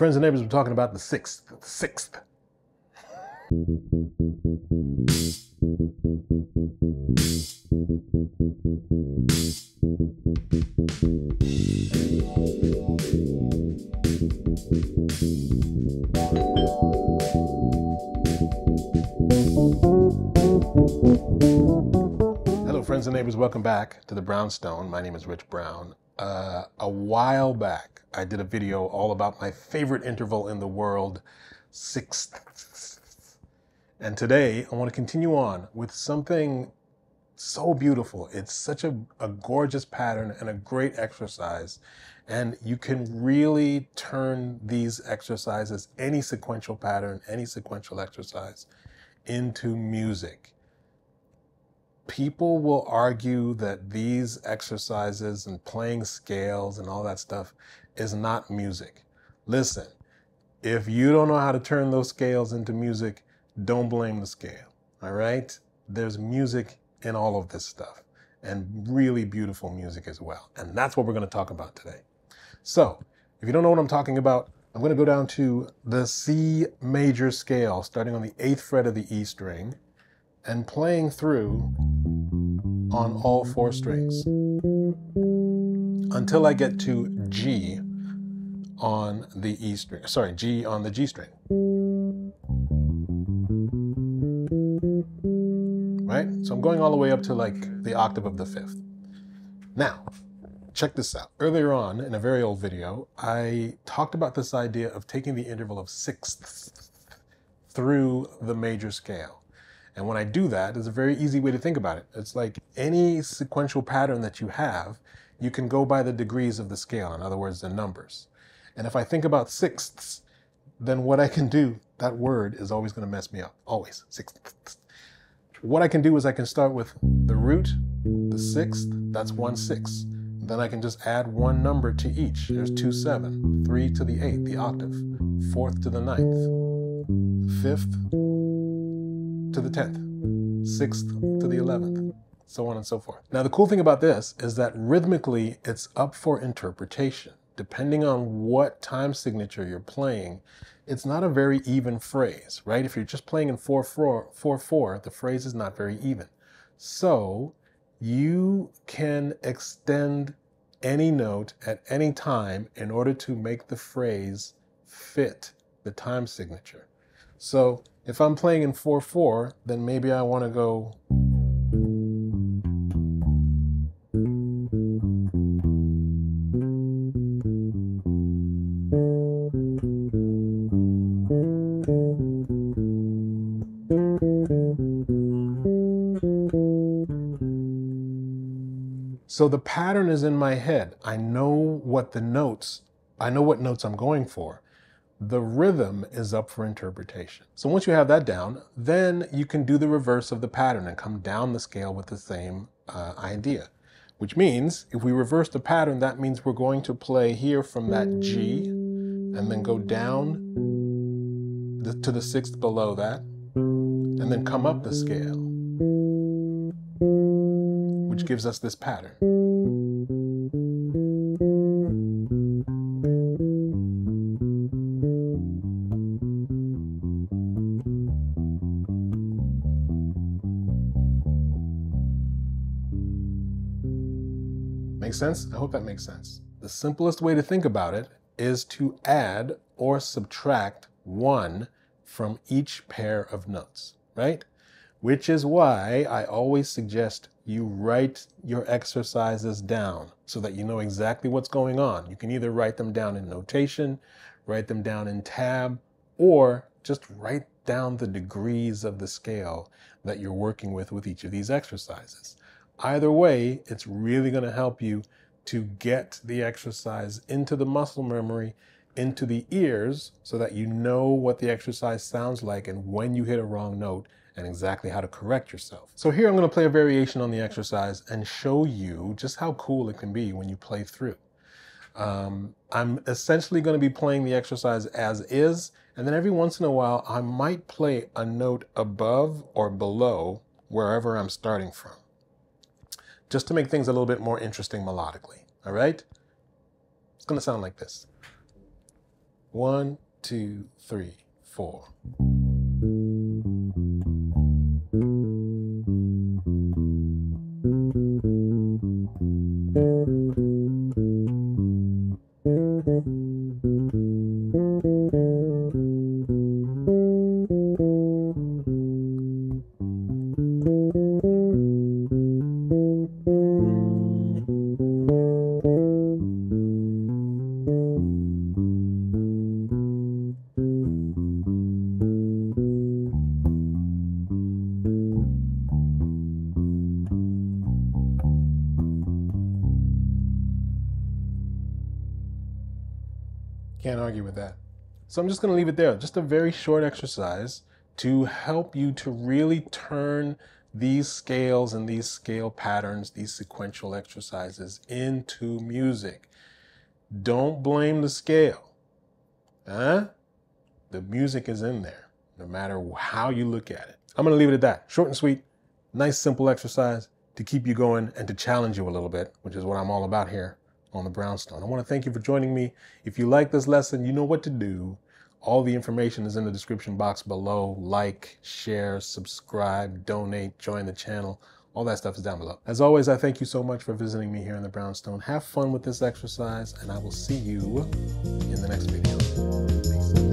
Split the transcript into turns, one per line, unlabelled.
Friends and neighbors were talking about the sixth, the sixth. Hello, friends and neighbors. Welcome back to the Brown'stone. My name is Rich Brown. Uh, a while back, I did a video all about my favorite interval in the world, sixths. And today, I want to continue on with something so beautiful. It's such a, a gorgeous pattern and a great exercise. And you can really turn these exercises, any sequential pattern, any sequential exercise, into music people will argue that these exercises and playing scales and all that stuff is not music. Listen, if you don't know how to turn those scales into music, don't blame the scale. All right? There's music in all of this stuff and really beautiful music as well. And that's what we're going to talk about today. So, if you don't know what I'm talking about, I'm going to go down to the C major scale, starting on the eighth fret of the E string and playing through on all four strings until I get to G on the E string. Sorry, G on the G string. Right? So I'm going all the way up to like the octave of the fifth. Now, check this out. Earlier on in a very old video, I talked about this idea of taking the interval of sixths through the major scale. And when I do that, it's a very easy way to think about it. It's like any sequential pattern that you have, you can go by the degrees of the scale, in other words, the numbers. And if I think about sixths, then what I can do, that word is always going to mess me up. Always. Sixths. What I can do is I can start with the root, the sixth, that's one sixth. Then I can just add one number to each. There's two seven, three to the eighth, the octave, fourth to the ninth, fifth to the 10th, 6th to the 11th, so on and so forth. Now, the cool thing about this is that rhythmically it's up for interpretation. Depending on what time signature you're playing, it's not a very even phrase, right? If you're just playing in 4 4, 4, 4 the phrase is not very even. So you can extend any note at any time in order to make the phrase fit the time signature. So if I'm playing in 4-4, then maybe I want to go So the pattern is in my head. I know what the notes, I know what notes I'm going for the rhythm is up for interpretation. So once you have that down, then you can do the reverse of the pattern and come down the scale with the same uh, idea. Which means if we reverse the pattern, that means we're going to play here from that G and then go down the, to the sixth below that and then come up the scale, which gives us this pattern. Make sense? I hope that makes sense. The simplest way to think about it is to add or subtract one from each pair of notes, right? Which is why I always suggest you write your exercises down so that you know exactly what's going on. You can either write them down in notation, write them down in tab, or just write down the degrees of the scale that you're working with with each of these exercises. Either way, it's really going to help you to get the exercise into the muscle memory, into the ears, so that you know what the exercise sounds like and when you hit a wrong note and exactly how to correct yourself. So here I'm going to play a variation on the exercise and show you just how cool it can be when you play through. Um, I'm essentially going to be playing the exercise as is, and then every once in a while I might play a note above or below wherever I'm starting from just to make things a little bit more interesting melodically. All right? It's to sound like this. One, two, three, four. Can't argue with that. So I'm just going to leave it there. Just a very short exercise to help you to really turn these scales and these scale patterns, these sequential exercises into music. Don't blame the scale. Huh? The music is in there, no matter how you look at it. I'm going to leave it at that. Short and sweet, nice, simple exercise to keep you going and to challenge you a little bit, which is what I'm all about here on the Brown'stone. I want to thank you for joining me. If you like this lesson, you know what to do. All the information is in the description box below. Like, share, subscribe, donate, join the channel. All that stuff is down below. As always, I thank you so much for visiting me here in the Brown'stone. Have fun with this exercise, and I will see you in the next video. Peace.